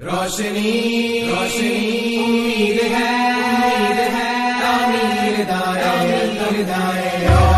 रोशनी रोशनी उम्मीद है उम्मीद है तामीर दाए तामीर दाए